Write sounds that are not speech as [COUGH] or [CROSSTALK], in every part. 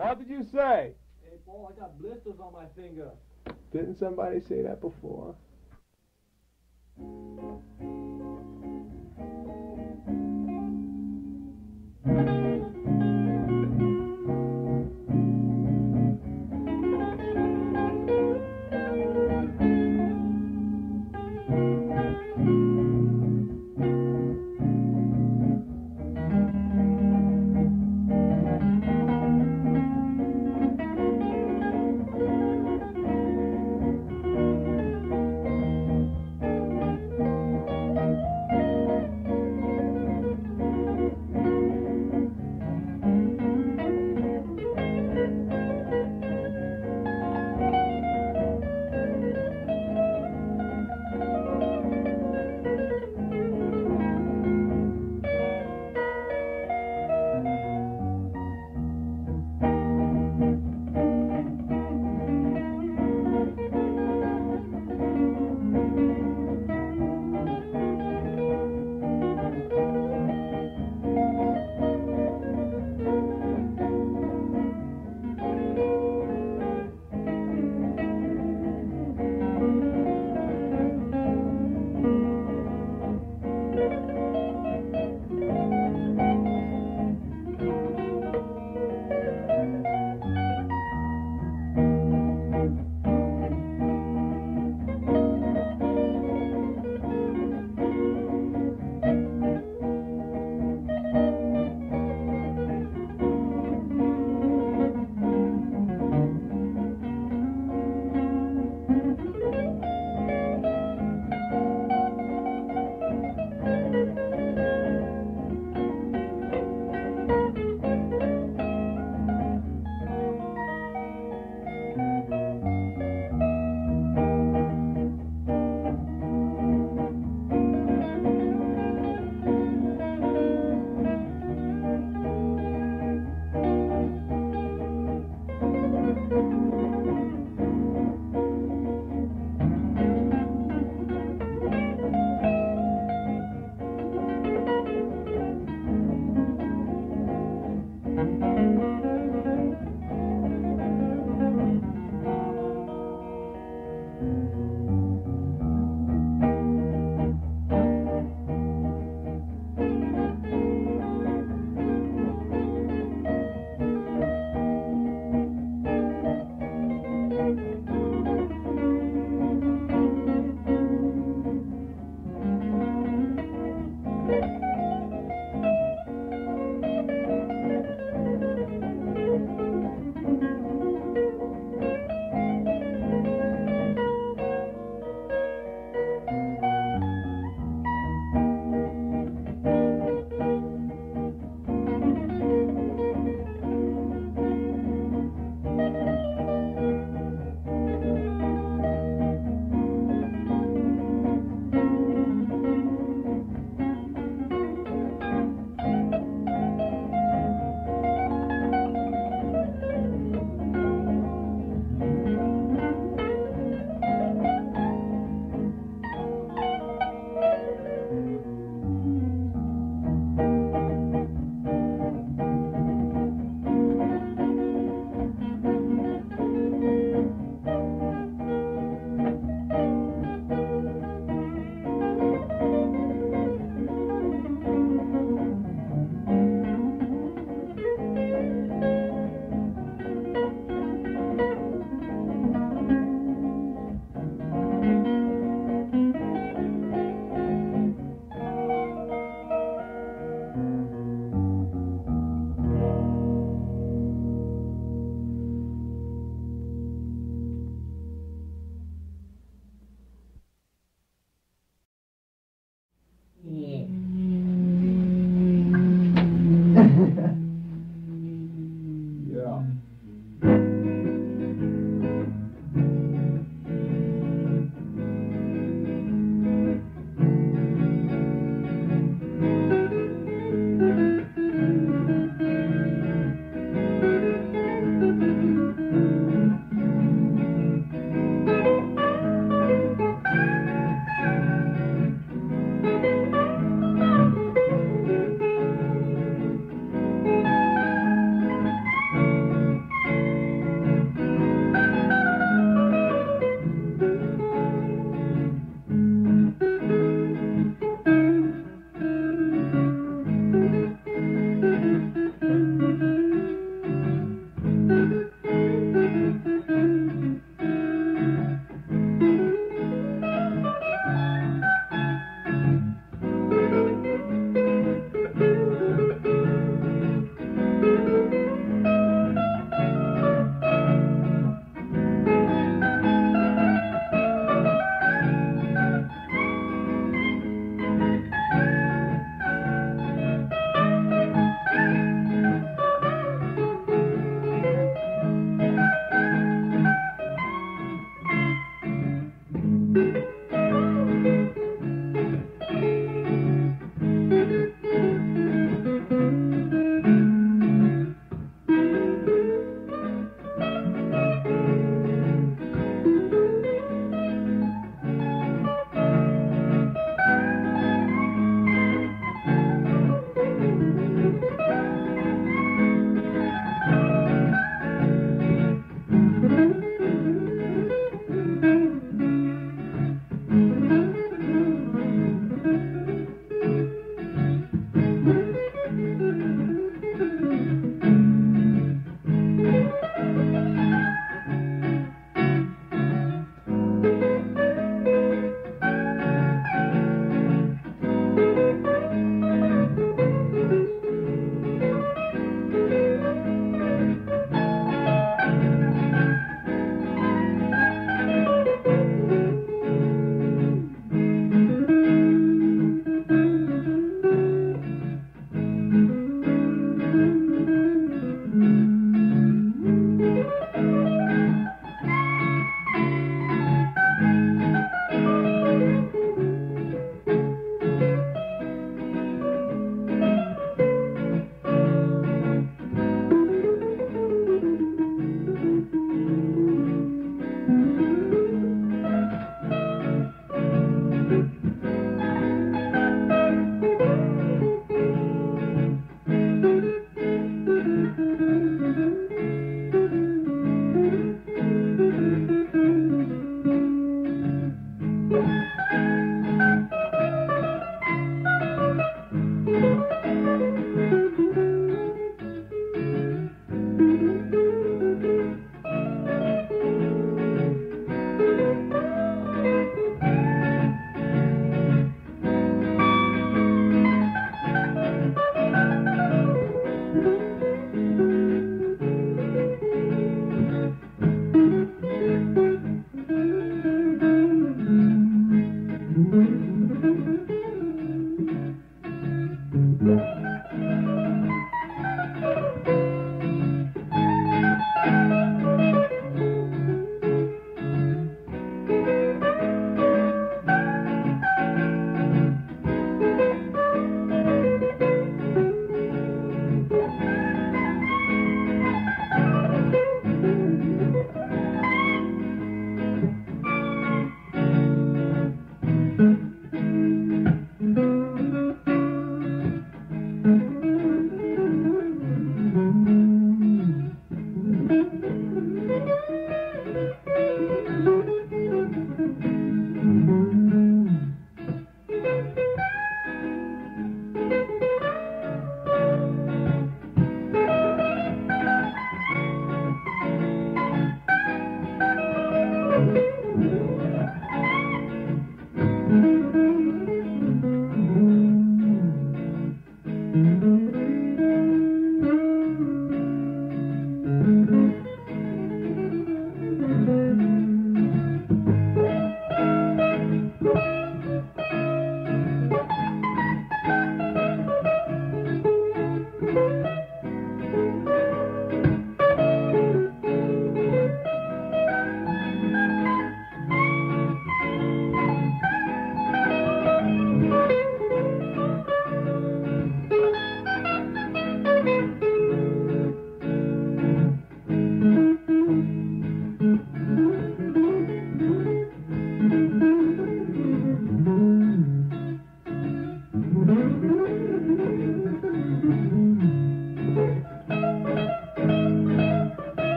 What did you say? Hey, Paul, I got blisters on my finger. Didn't somebody say that before?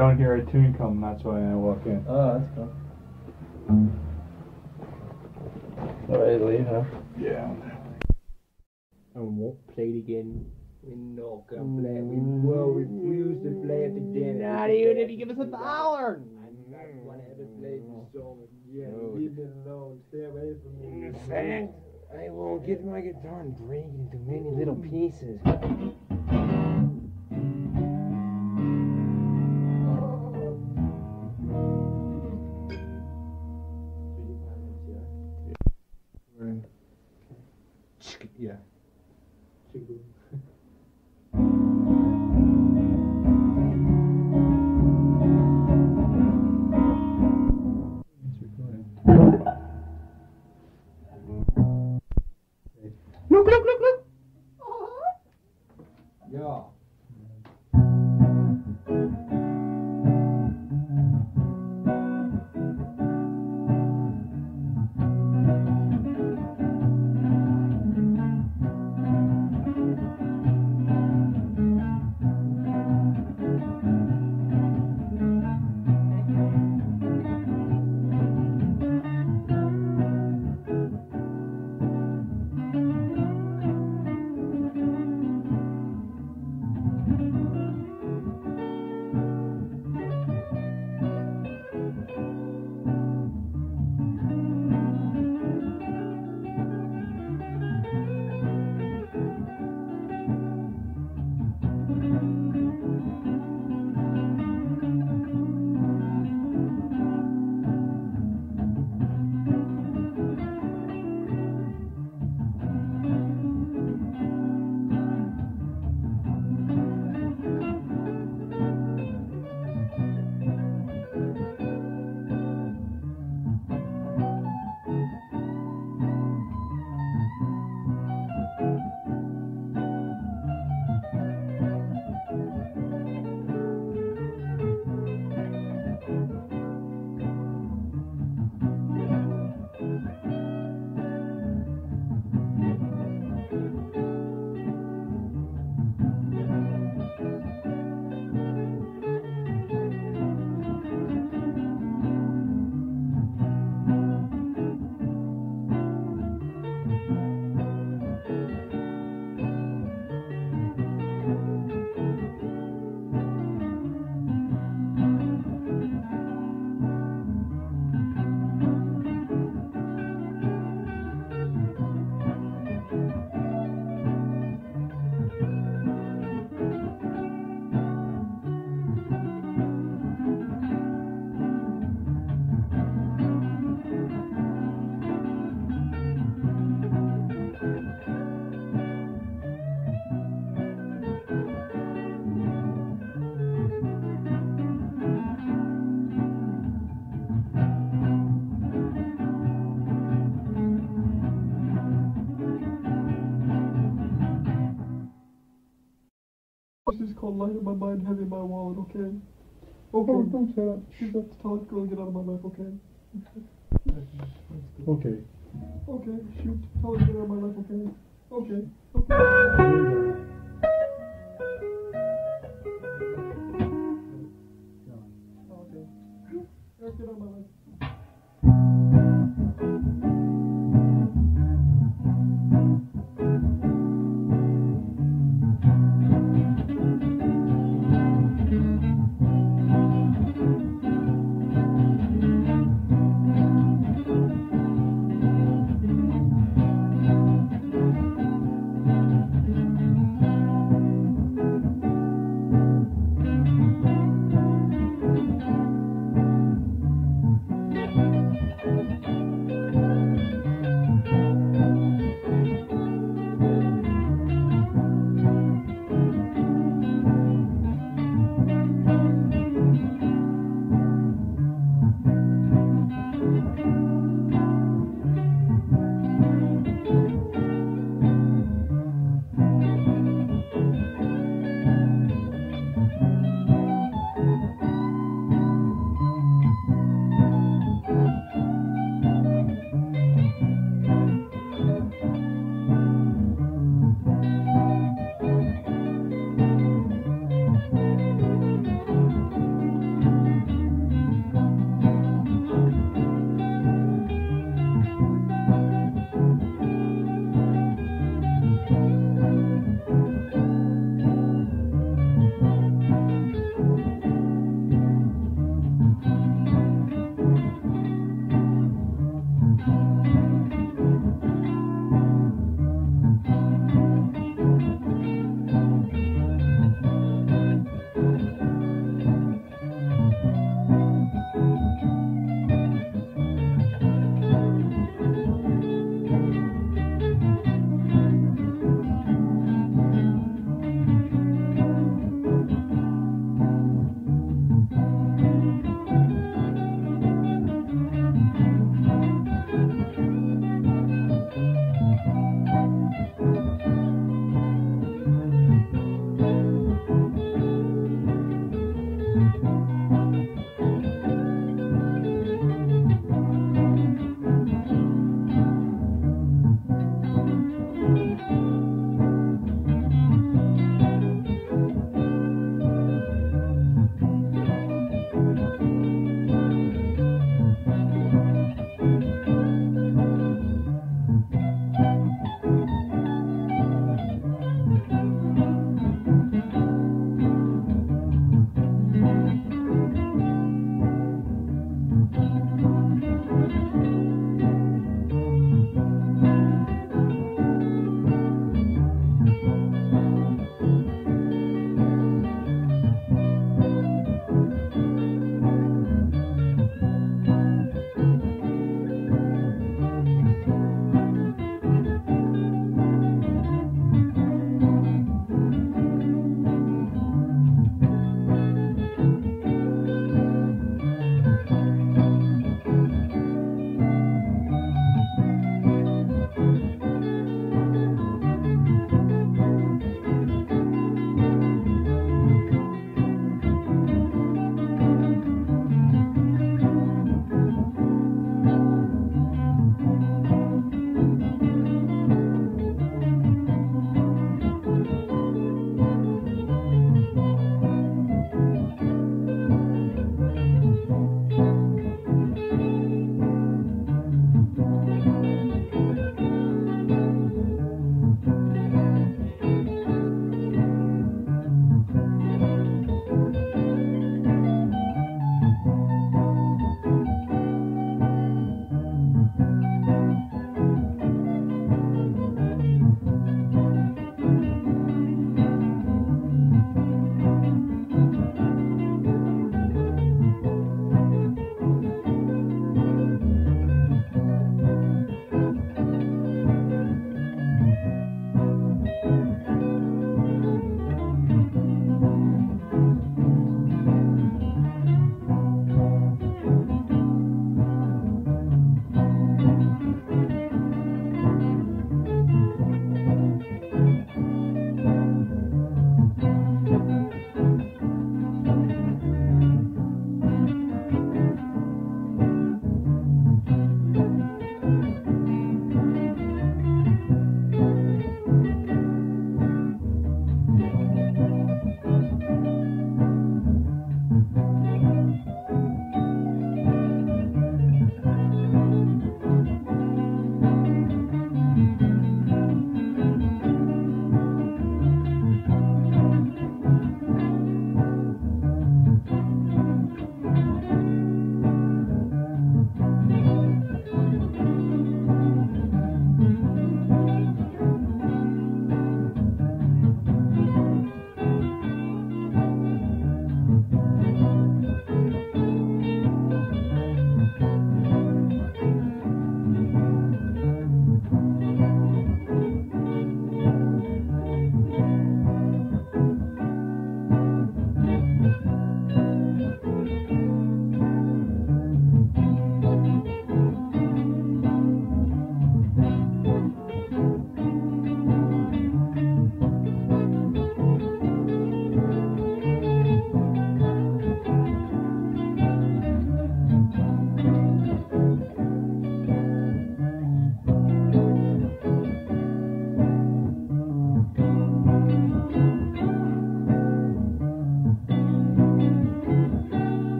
Don't hear a tune come, that's why I walk in. Oh, that's cool. All right, leave, huh? Yeah. And won't play it again. Mm. We're not gonna play it. We will refuse to play it again. Not even if you give us a dollar. I'm not gonna ever play this song again. Mm. Leave me alone. Stay away from me. In fact, I will get my guitar and break it into many little pieces. Yeah. Light in my mind, heavy in my wallet, okay? Oh, okay. Oh, don't shut up. She's got to talk, girl, get out of my life, okay? Okay. Okay, shoot. Tell her to get out of my life? Okay. Okay. Okay.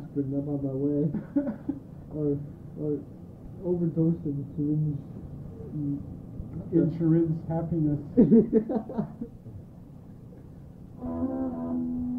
aspirin up on my way, [LAUGHS] or or overdose in syringe. Mm. Insurance happiness. [LAUGHS]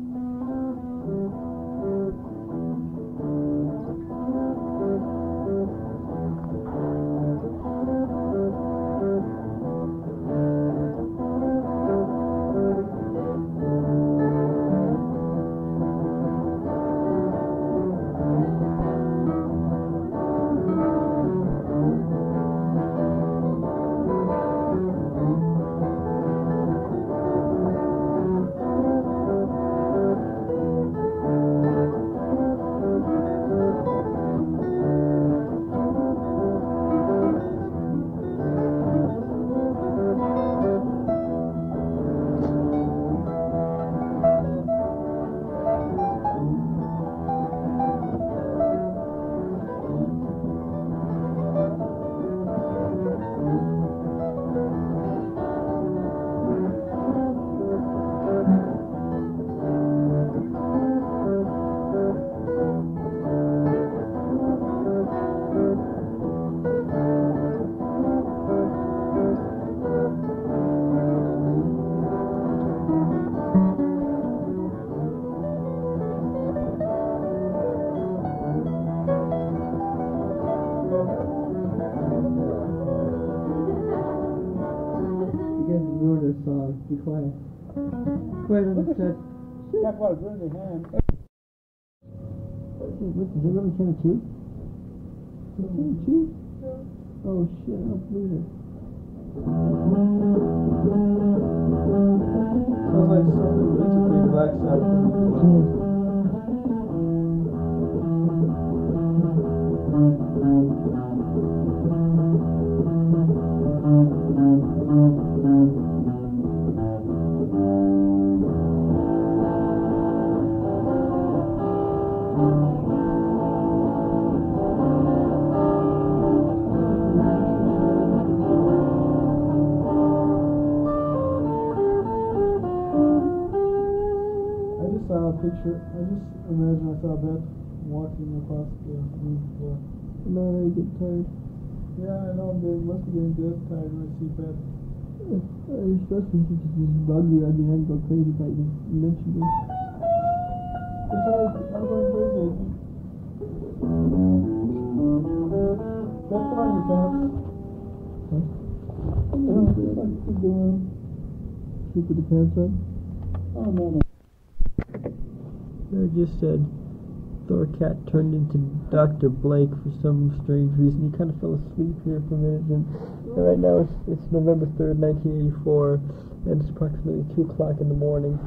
Got? It's in their hand. What, is it really can of chew? Is it can of chew? Oh shit, I don't believe it. Sounds like something basically Black Sabbath. Picture. I just imagine I saw Beth walking across the room floor. No, you getting tired. Yeah, I know. They must be getting dead tired when I see Beth. Especially since it's just bug you. I mean, I'd go crazy if I even mentioned it. It's hard. I'm going crazy. I think. Beth, put on your pants. Yeah, what the fuck you doing? Sleep with the pants on. Oh no no. I just said Thorcat turned into Dr. Blake for some strange reason. He kind of fell asleep here for a minute. And, and right now it's, it's November 3rd, 1984, and it's approximately 2 o'clock in the morning.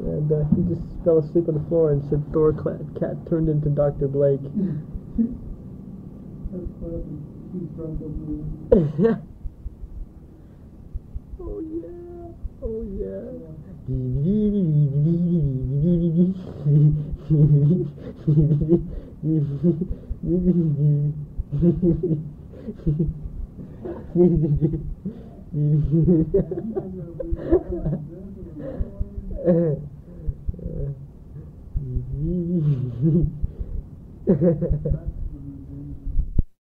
And uh, he just fell asleep on the floor and said Thorcat Cat turned into Dr. Blake. That's funny. He's drunk over here. oh yeah. Oh yeah. Ha ha ha.